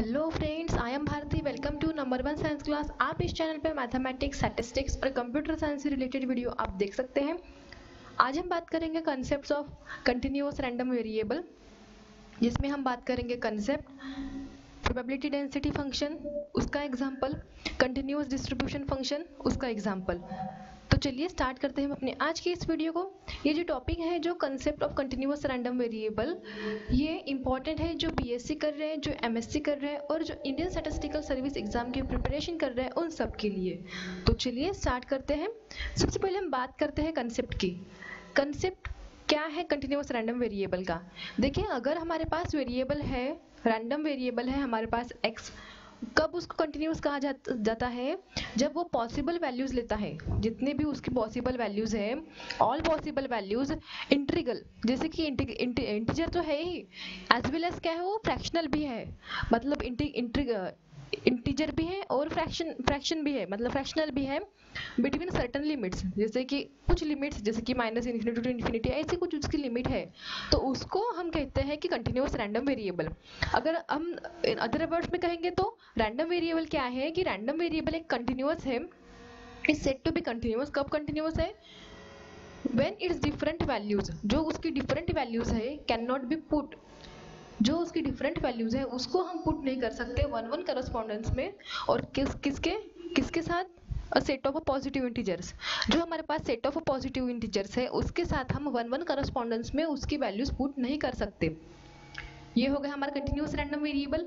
Hello friends I am Bharti welcome to number one science class आप इस channel पर mathematics statistics और computer science से related video आप देख सकते हैं। आज हम बात करेंगे concept of continuous random variable जिसमें हम बात करेंगे कंसेप्ट प्रोबेबिलिटी डेंसिटी फ़ंक्शन उसका एग्ज़ाम्पल कंटिन्यूस डिस्ट्रीब्यूशन फ़ंक्शन उसका एग्जांपल तो चलिए स्टार्ट करते हैं अपने आज की इस वीडियो को। ये जो टॉपिक है, जो concept of continuous random variable ये इंपॉर्टेंट है जो बीएससी कर रहे हैं, जो एमएससी कर रहे हैं और जो इंडियन स्टेटिस्टिकल सर्विस एग्ज़ाम की प्रिपरेशन कर रहे हैं उन सब के लिए। तो चलिए स्टार्ट करते हैं। सबसे पहले हम बात करते हैं कंसेप्ट की। कंसेप्ट क्या है कंटिन्यूस रैंडम वेरिएबल का? देखिए, अगर हमारे पास वेरिएबल है रैंडम वेरिएबल है, हमारे पास एक्स कब उसको कंटिन्यूस कहा जा, जाता है? जब वो पॉसिबल वैल्यूज़ लेता है जितने भी उसकी पॉसिबल वैल्यूज़ है ऑल पॉसिबल वैल्यूज़ इंट्रीगल जैसे कि इंटीजर तो है ही एज वेल एज क्या है वो फ्रैक्शनल भी है। मतलब इंटीजर भी है और फ्रैक्शन फ्रैक्शन भी है मतलब फ्रैक्शनल भी है बिटवीन सर्टन लिमिट्स जैसे कि कुछ लिमिट्स जैसे कि माइनस इन्फिनिटी टू इन्फिनिटी ऐसी कुछ उसकी लिमिट है। तो उसको हम कहते हैं कि कंटिन्यूस रैंडम वेरिएबल अगर हम अदर वर्ड्स में कहेंगे तो रैंडम वेरिएबल क्या है कि रैंडम वेरिएबल एक कंटिन्यूस है is set to be continuous कब कंटिन्यूस है? When its different values, जो उसकी डिफरेंट वैल्यूज़ है कैन नॉट बी पुट जो उसकी डिफरेंट वैल्यूज़ है, उसको हम पुट नहीं कर सकते वन वन करस्पॉन्डेंस में। और किस, किसके किसके साथ? सेट ऑफ़ पॉजिटिव इंटीजर्स जो हमारे पास सेट ऑफ़ पॉजिटिव इंटीजर्स है, उसके साथ हम वन वन करस्पॉन्डेंस में उसकी वैल्यूज़ पुट नहीं कर सकते। ये हो गया हमारा कंटिन्यूस रैंडम वेरिएबल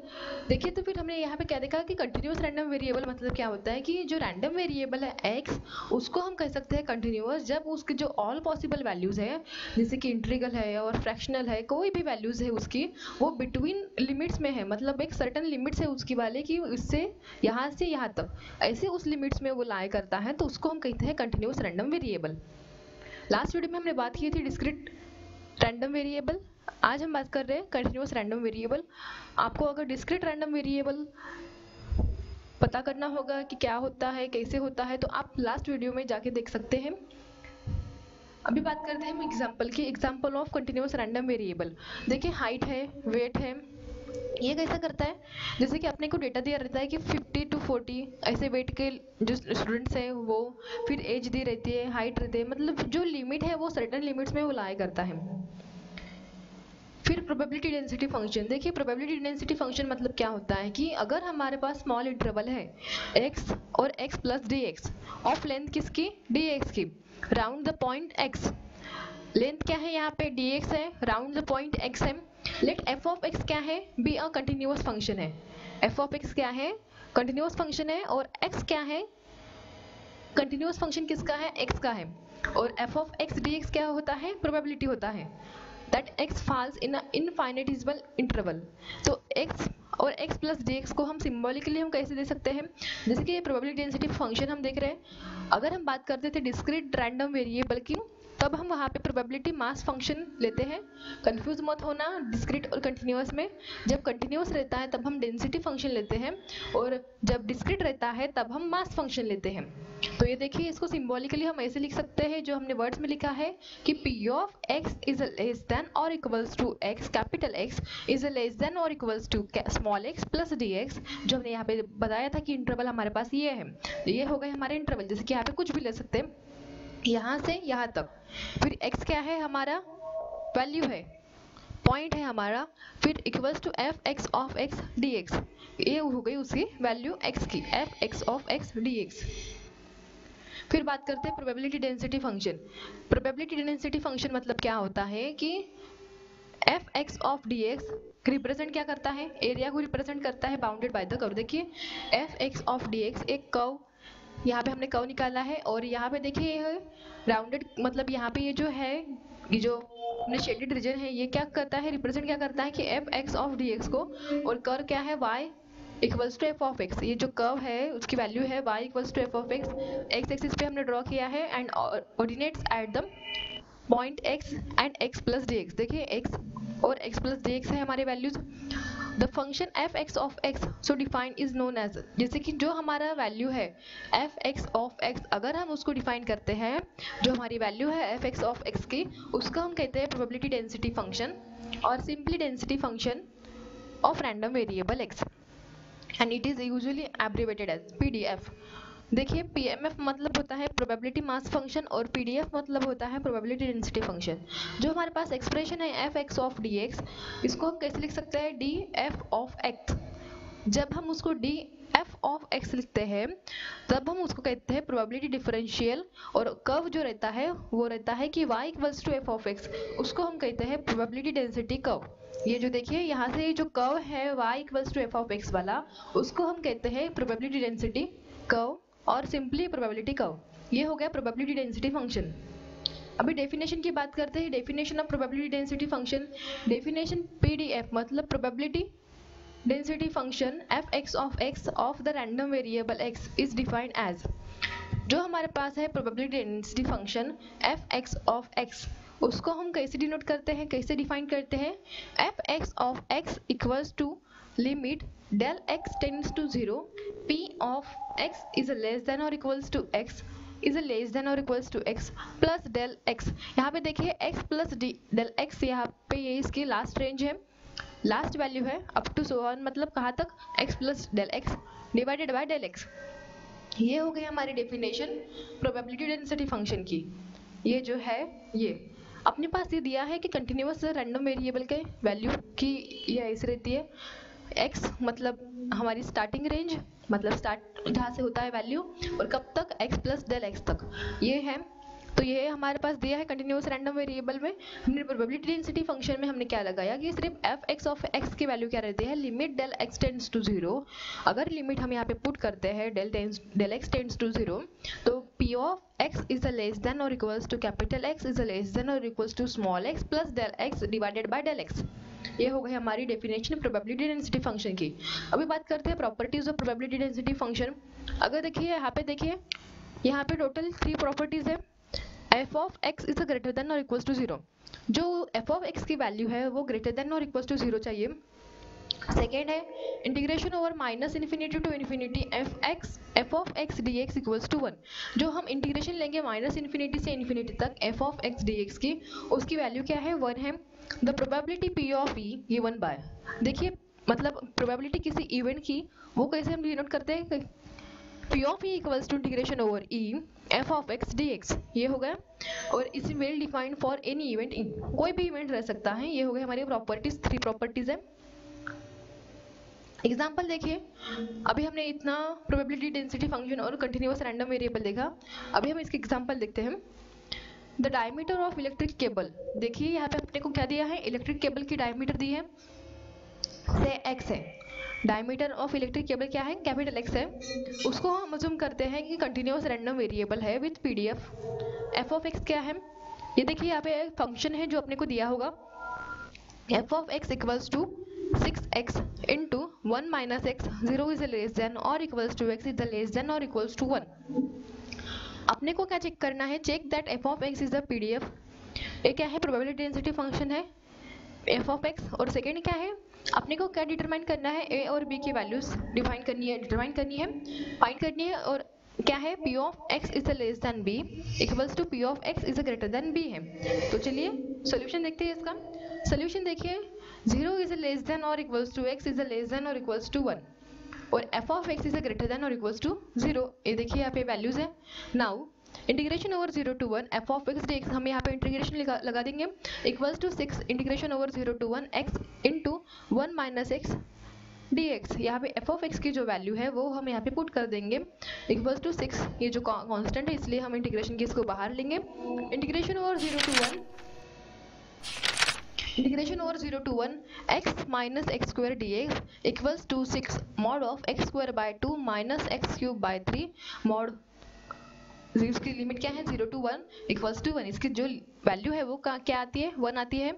देखिए तो फिर हमने यहाँ पे क्या देखा कि कंटिन्यूस रैंडम वेरिएबल मतलब क्या होता है कि जो रैंडम वेरिएबल है एक्स उसको हम कह सकते हैं कंटिन्यूस जब उसकी जो ऑल पॉसिबल वैल्यूज़ है, जैसे कि इंट्रीगल है और फ्रैक्शनल है, कोई भी वैल्यूज़ है उसकी, वो बिटवीन लिमिट्स में है। मतलब एक सर्टन लिमिट्स है उसकी वाले कि इससे यहाँ से यहाँ तक। ऐसे उस लिमिट्स में वो लाए करता है तो उसको हम कहते हैं continuous random variable last video में हमने बात की थी डिस्क्रिट रैंडम वेरिएबल आज हम बात कर रहे हैं कंटिन्यूस रैंडम वेरिएबल आपको अगर डिस्क्रिट रैंडम वेरिएबल पता करना होगा कि क्या होता है, कैसे होता है तो आप लास्ट वीडियो में जाके देख सकते हैं. अभी बात करते हैं हम एग्ज़ाम्पल की example of continuous random variable देखिए हाइट है वेट है, ये कैसा करता है? जैसे कि अपने को डेटा दिया रहता है कि 50 टू 40 ऐसे वेट के जो स्टूडेंट्स हैं वो फिर एज दी रहती है हाइट रहती है मतलब जो लिमिट है वो सर्टन लिमिट्स में वो लाया करता है. फिर प्रोबेबिलिटी डेंसिटी फ़ंक्शन देखिए प्रोबेबिलिटी डेंसिटी फ़ंक्शन मतलब क्या होता है कि अगर हमारे पास स्मॉल इंटरवल है, x और x plus d x of length किसकी? डी एक्स की। Round the point x length क्या है यहाँ पे? डी एक्स है। राउंड द पॉइंट x है लेट एफ़ ऑफ़ एक्स क्या है? बी अ कंटिन्यूस फ़ंक्शन है। एफ़ ऑफ़ एक्स क्या है? कंटिन्यूस फ़ंक्शन है। और x क्या है? कंटिन्यूस फ़ंक्शन किसका है? x का है। और f of x d x क्या होता है? प्रोबेबिलिटी होता है। That x falls in a interval तो एक्स और एक्स प्लस डी को हम सिम्बॉलिकली हम कैसे दे सकते हैं? जैसे कि ये प्रोबेबिलिटी डेंसिटी फ़ंक्शन हम देख रहे हैं। अगर हम बात करते थे डिस्क्रीट रैंडम वेरिएबल की तब हम वहाँ पे प्रोबेबिलिटी मास फ़ंक्शन लेते हैं। कंफ्यूज मत होना डिस्क्रीट और कंटिन्यूस में। जब कंटिन्यूस रहता है, तब हम डेंसिटी फ़ंक्शन लेते हैं और जब डिस्क्रीट रहता है, तब हम मास फ़ंक्शन लेते हैं। तो ये देखिए, इसको सिंबॉलिकली हम ऐसे लिख सकते हैं, जो हमने वर्ड्स में लिखा है कि P of x is less than और equals to x capital x is less than और equals to small x plus d x जो हमने यहाँ पे बताया था कि इंटरवल हमारे पास ये है। ये हो गए हमारे इंटरवल जैसे कि यहाँ पे कुछ भी ले सकते हैं। यहाँ से यहाँ तक। फिर x क्या है हमारा? वैल्यू है। पॉइंट है हमारा। फिर equals to f x of x d x ये हो गई उसकी वैल्यू x की। F x of x d x फिर बात करते हैं probability density function probability density function मतलब क्या होता है कि f x of d x represent क्या करता है? एरिया को रिप्रेजेंट करता है बाउंडेड बाय द कर्व देखिए f x of d x एक कर्व यहाँ पे हमने कव निकाला है और यहाँ पे देखिए राउंडेड मतलब यहाँ पे ये जो है, ये जो शेडेड रीजन है, ये क्या करता है रिप्रेजेंट क्या करता है कि f x of d x को और कर क्या है Y equals to f of x ये जो कर्व है, उसकी वैल्यू है Y equals to f of x x axis पे हमने ड्रॉ किया है and ordinates at the point x and x plus d x देखिए एक्स और एक्स प्लस डी एक्स है हमारे values the function f x of x so defined is known as जैसे कि जो हमारा वैल्यू है एफ़ एक्स ऑफ़ एक्स अगर हम उसको डिफाइन करते हैं, जो हमारी वैल्यू है एफ़ एक्स ऑफ़ एक्स की, उसका हम कहते हैं प्रोबेबिलिटी डेंसिटी फ़ंक्शन और simply density function of random variable x and it is usually abbreviated as PDF देखिए पीएमएफ मतलब होता है प्रोबेबिलिटी मास फ़ंक्शन और पीडीएफ मतलब होता है प्रोबेबिलिटी डेंसिटी फ़ंक्शन जो हमारे पास एक्सप्रेशन है f x of d x इसको हम कैसे लिख सकते हैं? डी एफ़ ऑफ़ एक्स जब हम उसको डी एफ़ ऑफ़ एक्स लिखते हैं, तब हम उसको कहते हैं प्रोबेबिलिटी डिफरेंशियल और कर्व जो रहता है, वो रहता है कि y equals to f of x उसको हम कहते हैं प्रोबेबिलिटी डेंसिटी कर्व ये जो देखिए, यहाँ से जो कर्व है y equals to f of x वाला, उसको हम कहते हैं प्रोबेबिलिटी डेंसिटी कर्व और सिंपली प्रोबेबिलिटी कर्व ये हो गया प्रोबेबिलिटी डेंसिटी फ़ंक्शन अभी डेफिनेशन की बात करते हैं definition of probability density function definition PDF मतलब probability density function f x of x of the random variable x is defined as जो हमारे पास है probability density function f x of x उसको हम कैसे डिनोट करते हैं, कैसे डिफाइन करते हैं? F x of x equals to limit del x tends 0 p of x is a less than equals to x is a less than or equals to x plus del x. यहाँ पे देखिए x plus d, del x यहाँ पे ये इसकी last range है। Last value है। Up to so one मतलब कहाँ तक? X plus del x divided by del x ये हो गई हमारी डेफिनेशन प्रोबेबिलिटी डेंसिटी फ़ंक्शन की। ये जो है, ये। अपने पास ये दिया है कि कंटिन्यूस रैंडम वेरिएबल के वैल्यू की ये ऐसे रहती है। X मतलब हमारी स्टार्टिंग रेंज मतलब स्टार्ट जहाँ से होता है वैल्यू और कब तक x प्लस डेल एक्स तक। ये है। तो ये हमारे पास दिया है कंटिन्यूस रैंडम वेरिएबल में। हमने प्रोबेबिलिटी डेंसिटी फ़ंक्शन में हमने क्या लगाया कि सिर्फ़ एफ़ एक्स ऑफ़ एक्स की वैल्यू क्या रहती है? Limit del x tends to zero अगर लिमिट हम यहाँ पे पुट करते हैं del tends del x tends to zero तो P of x is a less than और equals to capital x is a less than और equals to small x plus del x divided by del x ये हो गई हमारी definition probability density function की। अभी बात करते हैं properties of probability density function अगर देखिए, यहाँ पे देखिए, यहाँ पे टोटल थ्री प्रॉपर्टीज़ है। F of x is greater than और इक्वल्स टू ज़ीरो जो एफ़ ऑफ़ एक्स की वैल्यू है, वो ग्रेटर देन और इक्वल्स टू ज़ीरो चाहिए। सेकेंड है integration over minus infinity to infinity f x f of x d x equals to one जो हम इंटीग्रेशन लेंगे माइनस इन्फिनिटी से इन्फिनिटी तक f of x d x की, उसकी वैल्यू क्या है? वन है। The probability P of E ये वन बाय देखिए मतलब प्रोबेबिलिटी किसी इवेंट की, वो कैसे हम डिनोट करते हैं? P of E equals to integration over E f of x d x ये हो गया. और इस well defined for any event in कोई भी इवेंट रह सकता है, ये हो गए हमारी प्रॉपर्टीज़ थ्री प्रॉपर्टीज़ है. एग्ज़ाम्पल देखिए, अभी हमने इतना प्रोबेबिलिटी डेंसिटी फ़ंक्शन और कंटिन्यूस रैंडम वेरिएबल देखा. अभी हम इसके एग्ज़ाम्पल देखते हैं. The diameter of electric cable देखिए, यहाँ पे अपने को क्या दिया है? इलेक्ट्रिक केबल की डायमीटर दी है। से एक्स है। डायमीटर ऑफ़ इलेक्ट्रिक केबल क्या है? कैपिटल एक्स है। उसको हम अज्यूम करते हैं कि कंटिन्यूस रैंडम वेरिएबल है with PDF f f of x क्या है? ये देखिए, यहाँ पे फ़ंक्शन है जो अपने को दिया होगा। F of x equals to six x into one minus x zero is less than और equals to x is less than और इक्वल्स टू वन अपने को क्या चेक करना है? Check that f of x is the P D F ये क्या है? प्रोबेबिलिटी डेंसिटी फ़ंक्शन है। एफ़ ऑफ़ एक्स और सेकेंड क्या है? अपने को क्या डिटरमाइन करना है? ए और बी की वैल्यूज़ डिफाइन करनी है डिटरमाइन करनी है फाइंड करनी है और क्या है? P of x is less than b equals to P of x is greater than B है। तो चलिए सोल्यूशन देखते हैं इसका। सोल्यूशन देखिए ज़ीरो इज़ लेस देन और equals to x is less than और इक्वल्स टू वन और f of x is greater than और इक्वल्स टू ज़ीरो ये देखिए यहाँ पे वैल्यूज़ है। Now integration over zero to one f of x d x हम यहाँ पे इंटीग्रेशन लगा, देंगे। Equals to six integration over zero to one x into one minus x d x यहाँ पे एफ़ ऑफ़ एक्स की जो वैल्यू है वो हम यहाँ पे पुट कर देंगे। इक्वल्स टू सिक्स ये जो कांस्टेंट है इसलिए हम इंटीग्रेशन की इसको बाहर लेंगे। Integration over zero to one integration over zero to one x minus x square d x equals to six mod of x square by two minus x cube by three mod इसकी limit क्या है? Zero to one equals to one इसकी जो value है वो क्या आती है? वन आती है।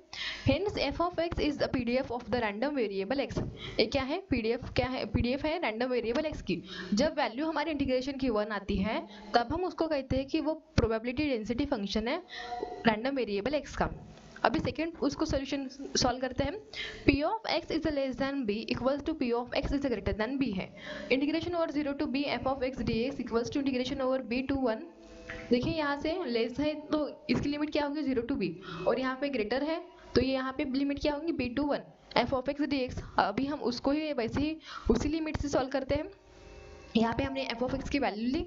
Hence f of x is the PDF of the random variable x ये क्या है? पीडीएफ क्या है? पीडीएफ है रैंडम वेरिएबल एक्स की। जब वैल्यू हमारे इंटीग्रेशन की वन आती है, तब हम उसको कहते हैं कि वो प्रोबेबिलिटी डेंसिटी फ़ंक्शन है रैंडम वेरिएबल एक्स का। अभी सेकेंड उसको सोल्यूशन सॉल्व करते हैं। P of x is less than b equals to p of x is greater than b है। Integration over zero to b f of x dx equals to integration over b to one देखिए यहाँ से less है तो इसकी limit क्या होगी? Zero to B और यहाँ पे ग्रेटर है तो ये यहाँ पे लिमिट क्या होगी? B to one f of x d x अभी हम उसको ही वैसे ही उसी लिमिट से सॉल्व करते हैं। यहाँ पे हमने एफ़ ऑफ़ एक्स की वैल्यू ली,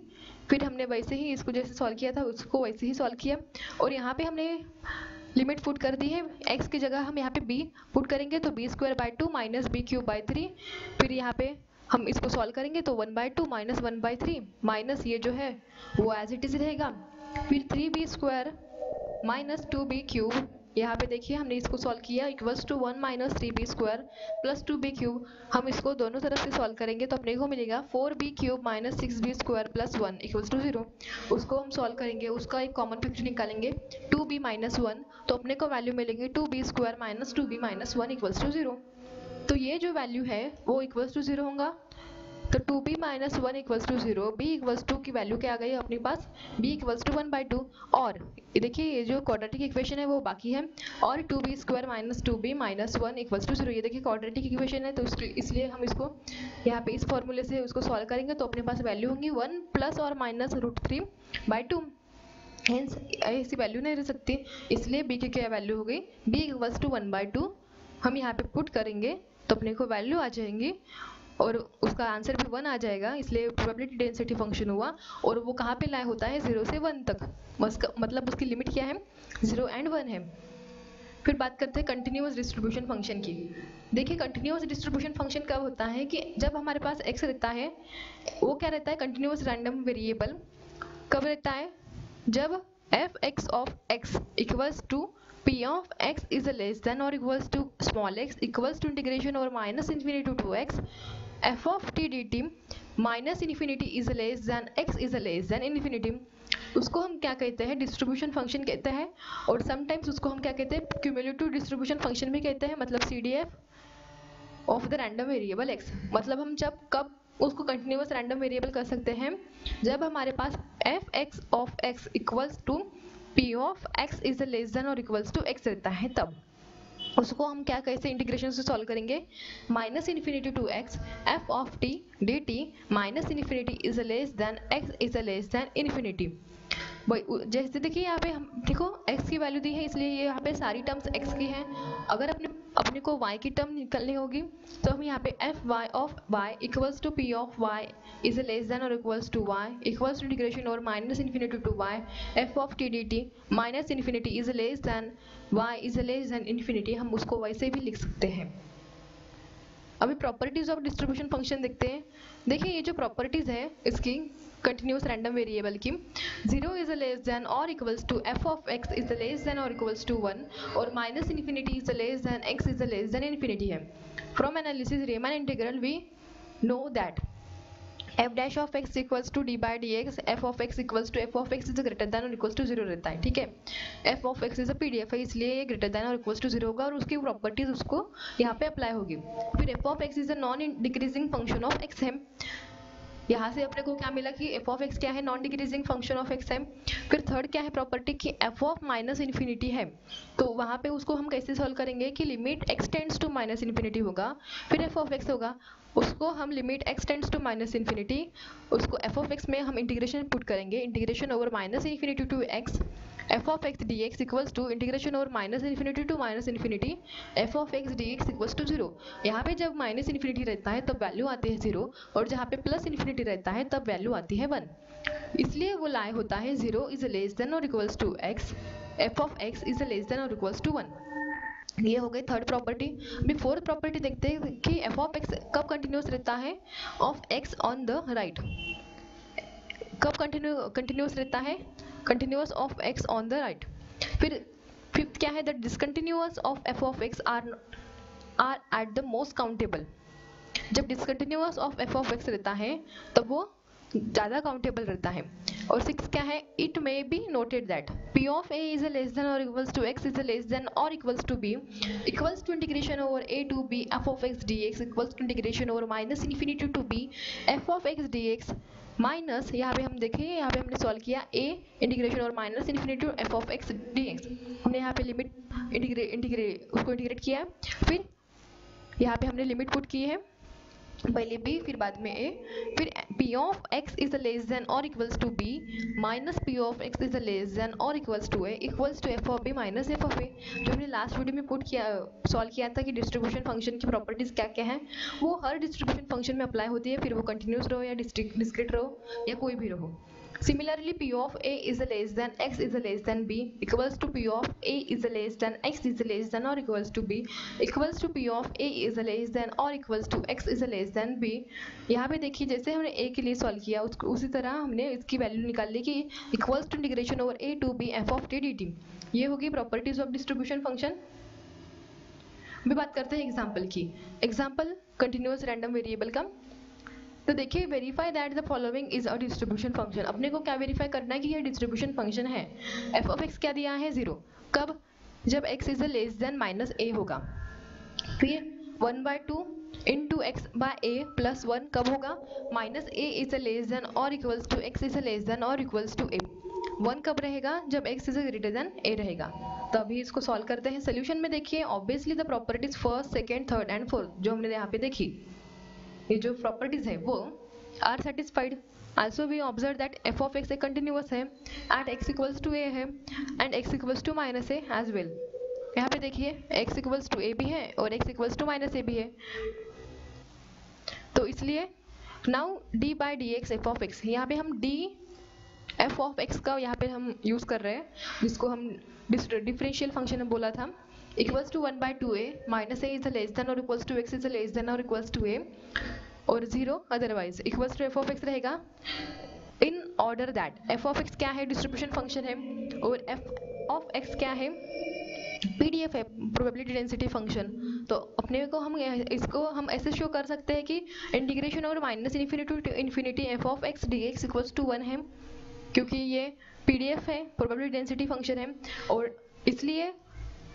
फिर हमने वैसे ही इसको जैसे सॉल्व किया था, उसको वैसे ही सॉल्व किया। और यहाँ पे हमने लिमिट फुट कर दी है। एक्स की जगह हम यहाँ पे बी फुट करेंगे तो b square by two minus b cube by three फिर यहाँ पे हम इसको सॉल्व करेंगे तो one by two minus one by three minus ये जो है, वो एज इट इज़ रहेगा। फिर three b square minus two b cube यहाँ पे देखिए, हमने इसको सॉल्व किया equals to one minus three b square plus two b cube हम इसको दोनों तरफ़ से सॉल्व करेंगे तो अपने को मिलेगा four b cube minus six b square plus one equals to zero उसको हम सॉल्व करेंगे, उसका एक कॉमन फैक्टर निकालेंगे टू बी माइनस वन तो अपने को वैल्यू मिलेगी two b square minus two b minus one equals to zero तो ये जो वैल्यू है, वो इक्वल्स टू ज़ीरो होगा। तो two b minus one equals to zero, b equals to की वैल्यू क्या आ गई अपने पास? B equals to one by two. और देखिए, ये जो क्वाड्रेटिक इक्वेशन है, वो बाकी है। और two b square minus two b minus one equals to zero, ये देखिए क्वाड्रेटिक इक्वेशन है तो इसलिए हम इसको यहाँ पे इस फॉर्मूले से उसको सॉल्व करेंगे तो अपने पास वैल्यू होंगी वन प्लस और minus root three by two hence ऐसी वैल्यू नहीं रह सकती। इसलिए बी की क्या वैल्यू हो गई? B equals to one by two हम यहाँ पे पुट करेंगे तो अपने को वैल्यू आ जाएँगी। और उसका आंसर भी वन आ जाएगा, इसलिए प्रोबेबिलिटी डेंसिटी फ़ंक्शन हुआ और वो कहाँ पे लाए होता है? ज़ीरो से वन तक। मतलब उसकी लिमिट क्या है? ज़ीरो एंड वन है। फिर बात करते हैं कंटिन्यूस डिस्ट्रीब्यूशन फ़ंक्शन की। देखिए कंटिन्यूस डिस्ट्रीब्यूशन फ़ंक्शन कब होता है कि जब हमारे पास एक्स रहता है, वो क्या रहता है? कंटिन्यूस रैंडम वेरिएबल कब रहता है? जब f x of x equals to p of x is less और or to small small x equals to integration over minus infinity to 2x f of t dt minus infinity is less than x is less than infinity उसको हम क्या कहते हैं? Distribution function कहते हैं। और sometimes उसको हम क्या कहते हैं? क्यूमुलेटिव डिस्ट्रीब्यूशन फ़ंक्शन भी कहते हैं। मतलब C D F of the random variable x मतलब हम जब, कब उसको कंटिन्यूस रैंडम वेरिएबल कर सकते हैं? जब हमारे पास f x of x equals to p of x is less than और इक्वल्स टू एक्स रहता है, तब। उसको हम क्या कैसे इंटीग्रेशन से सॉल्व करेंगे? Minus infinity to x f of t d t minus infinity is less than x is less than infinity जैसे देखिए यहाँ पे हम, देखो, x की वैल्यू दी है, इसलिए ये यहाँ पे सारी टर्म्स x की हैं। अगर अपने अपने को y की टर्म निकलनी होगी। तो हम यहाँ पे f y of y equals to p of y is less than और equals to y equals to integration और minus infinity to y. F of t d t minus infinity is less than y is less than infinity हम उसको वैसे भी लिख सकते हैं। अभी प्रॉपर्टीज़ ऑफ़ डिस्ट्रीब्यूशन फ़ंक्शन देखते हैं। देखिए, ये जो प्रॉपर्टीज़ है, इसकी कंटिन्यूस रैंडम वेरिएबल की ज़ीरो इज़ लेस देन और equals to f of x is less than और इक्वल्स टू वन और minus infinity is less than x is less than infinity है। From analysis Riemann integral we know that f dash of x equals to d by d x f of x equals to f of x is greater than और equals to zero रहता है, ठीक है? F of x is a P D F है, इसलिए ये greater than और equals to zero होगा और उसकी प्रॉपर्टीज़ उसको यहाँ पे अप्लाई होगी। फिर f of x is a non decreasing function of x है। यहाँ से अपने को क्या मिला कि एफ़ ऑफ़ एक्स क्या है? Non decreasing function of x है। फिर थर्ड क्या है? प्रॉपर्टी कि एफ़ ऑफ़ माइनस इन्फिनिटी है। तो वहाँ पे उसको हम कैसे सॉल्व करेंगे कि limit extends to minus infinity होगा। फिर एफ़ ऑफ़ एक्स होगा। उसको हम limit extends to minus infinity उसको एफ़ ऑफ़ एक्स में हम इंटीग्रेशन पुट करेंगे। Integration over minus infinity to x f of x d x equals to integration over minus infinity to minus infinity f of x d x equals to zero यहाँ पे जब minus infinity रहता है, तब value आती है zero और जहाँ पे प्लस इन्फिनिटी रहता है, तब वैल्यू आती है वन इसलिए वो लाए होता है ज़ीरो इज़ लेस देन और equals to x f of x is less than और इक्वल्स टू वन ये हो गई थर्ड प्रॉपर्टी अभी फोर्थ प्रॉपर्टी देखते हैं कि एफ़ ऑफ़ एक्स कब कंटिन्यूस रहता है? Of x on the right कब कंटिन्यू कंटिन्यूस रहता है? Continuous of x on the right फिर फिफ्थ क्या है? That discontinuous of f of x are are at the most countable जब discontinuous of f of x रहता है, तब वो ज़्यादा काउंटेबल रहता है। और सिक्स क्या है? It may be noted that p of a is less than और equals to x is less than और equals to b equals to integration over a to b, f of x dx equals to integration over minus infinity to b, f of x dx minus यहाँ पे हम देखें, यहाँ पे हमने solve किया a integration और minus infinity f of x d x हमने यहाँ पे लिमिट इंटीग्रेट इंटीग्रेट उसको इंटीग्रेट किया। फिर यहाँ पे हमने लिमिट पुट की है। पहले b, फिर बाद में a, फिर p of x is less than और equals to b minus p of x is less than और equals to a equals to f of b minus f of a जो हमने लास्ट वीडियो में put किया solve किया था कि distribution function की प्रॉपर्टीज़ क्या क्या हैं, वो हर डिस्ट्रीब्यूशन फ़ंक्शन में अप्लाई होती है, फिर वो कंटिन्यूस रहो या डिस्क्रिट रहो या कोई भी रहो। Similarly, P of A is less than X is less than B equals to P of A is less than X is less than or equals to B equals to P of A is less than or equals to X is less than B यहाँ पे देखिए जैसे हमने A के लिए solve किया उस, उसी तरह हमने इसकी वैल्यू निकाल ली कि equals to integration over A to B f of t dt ये होगी प्रॉपर्टीज़ ऑफ़ डिस्ट्रीब्यूशन फ़ंक्शन अभी बात करते हैं एग्ज़ाम्पल की एग्ज़ाम्पल कंटिन्यूस रैंडम वेरिएबल का तो देखिए verify that the following is a distribution function अपने को क्या वेरीफाई करना है कि ये डिस्ट्रीब्यूशन फ़ंक्शन है? एफ़ ऑफ़ एक्स क्या दिया है? ज़ीरो कब? जब x is less than minus a होगा। फिर one by two into x by a plus one कब होगा? Minus a is less than और equals to x is less than और इक्वल्स टू ए वन कब रहेगा? जब x is greater than a रहेगा। तो अभी इसको सॉल्व करते हैं। सोल्यूशन में देखिए obviously the properties first second third and fourth जो हमने यहाँ पे देखी। ये जो प्रॉपर्टीज़ है, वो are satisfied also we observe that f of x a continuous है at x equals to a है and x equals to minus a as well यहाँ पे देखिए एक्स इक्वल्स टू ए भी है और x equals to minus a भी है. तो इसलिए now d by d x f of x यहाँ पे हम डी एफ़ ऑफ़ एक्स का यहाँ पे हम यूज़ कर रहे हैं, जिसको हम डिफरेंशियल फ़ंक्शन में बोला था. Equals to 1 by 2a minus a is less than or equals to x is less than or equals to a. और zero otherwise equals to f of x रहेगा. In order that f of x क्या है? Distribution function है. और f of x क्या है? PDF है probability density function तो अपने को हम इसको हम ऐसे शो कर सकते हैं कि इंटीग्रेशन और minus infinity to infinity f of x d x equals to one है. क्योंकि ये पीडीएफ है प्रोबेबिलिटी डेंसिटी फ़ंक्शन है. और इसलिए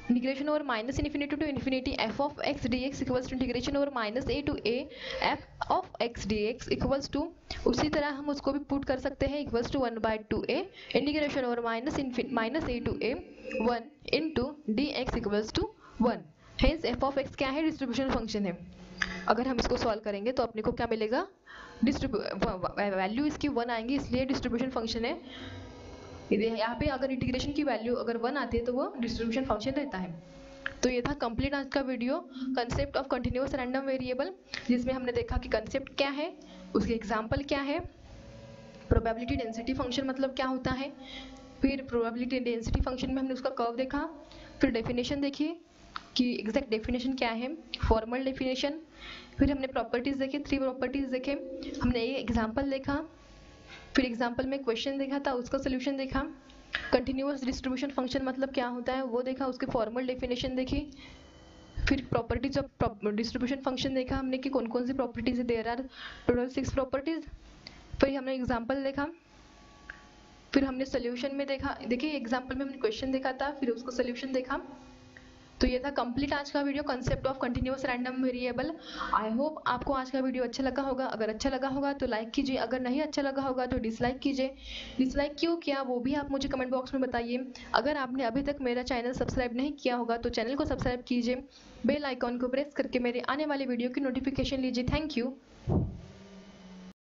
integration over minus infinity to infinity f of x dx equals to integration over minus a to a f of x dx equals to उसी तरह हम उसको भी पुट कर सकते हैं equals to 1 by 2a integration over minus minus a to a 1 into dx equals to 1 hence f of x क्या है डिस्ट्रीब्यूशन फ़ंक्शन है अगर हम इसको सॉल्व करेंगे तो अपने को क्या मिलेगा वैल्यू इसकी वन आएँगी इसलिए डिस्ट्रीब्यूशन फ़ंक्शन है यहाँ पे अगर इंटीग्रेशन की वैल्यू अगर वन आती है तो वो डिस्ट्रीब्यूशन फ़ंक्शन रहता है। तो ये था कंप्लीट आज का video concept of continuous random variable जिसमें हमने देखा कि कंसेप्ट क्या है, उसके एग्ज़ाम्पल क्या है प्रोबेबिलिटी डेंसिटी फ़ंक्शन मतलब क्या होता है, फिर प्रोबेबिलिटी डेंसिटी फ़ंक्शन में हमने उसका कर्व देखा, फिर डेफिनेशन देखी कि एग्जैक्ट डेफिनेशन क्या है फॉर्मल डेफिनेशन फिर हमने प्रॉपर्टीज़ देखे थ्री प्रॉपर्टीज़ देखे, हमने एक एग्ज़ाम्पल देखा फिर एग्ज़ाम्पल में क्वेश्चन देखा था, उसका सोल्यूशन देखा। कंटिन्यूस डिस्ट्रीब्यूशन फ़ंक्शन मतलब क्या होता है, वो देखा, उसके फॉर्मल डेफिनेशन देखी। फिर प्रॉपर्टीज़ ऑफ़ डिस्ट्रीब्यूशन फ़ंक्शन देखा हमने कि कौन कौन सी प्रॉपर्टीज़ है there are total six properties फिर हमने एग्ज़ाम्पल देखा। फिर हमने सोल्यूशन में देखा। देखिए एग्ज़ाम्पल में हमने क्वेश्चन देखा था, फिर उसको सोल्यूशन देखा। तो ये था कंप्लीट आज का video concept of continuous random variable I hope आपको आज का वीडियो अच्छा लगा होगा। अगर अच्छा लगा होगा तो लाइक कीजिए, अगर नहीं अच्छा लगा होगा तो डिसलाइक कीजिए। डिसलाइक क्यों किया वो भी आप मुझे कमेंट बॉक्स में बताइए। अगर आपने अभी तक मेरा चैनल सब्सक्राइब नहीं किया होगा तो चैनल को सब्सक्राइब कीजिए। बेल आइकॉन को प्रेस करके मेरे आने वाले वीडियो की नोटिफिकेशन लीजिए। Thank you